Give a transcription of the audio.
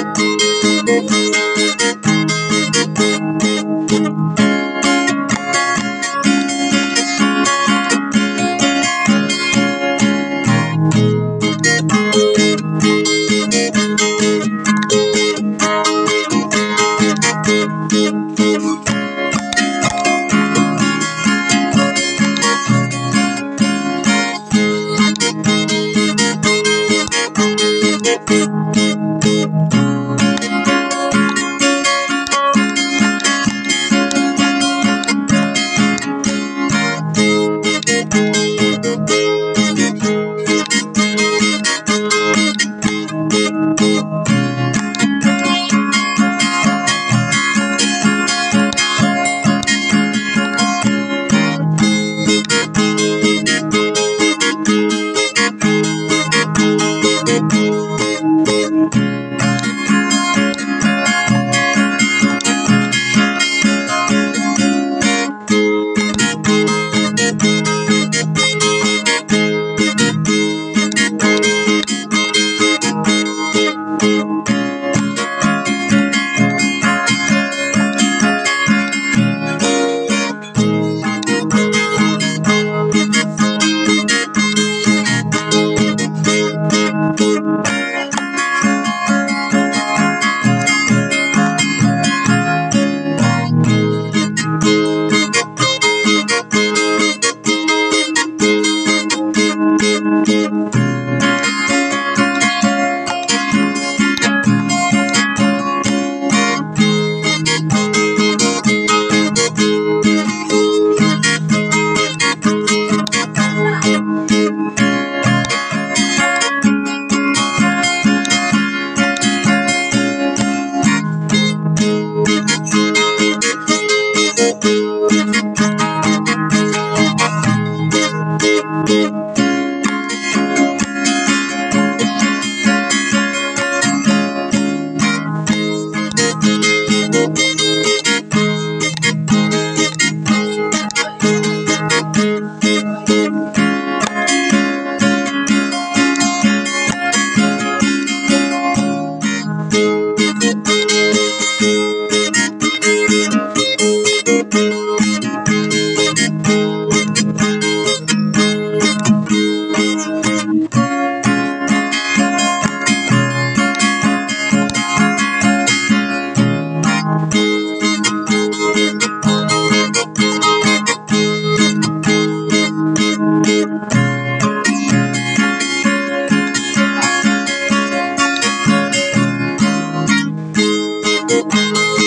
Thank you. Música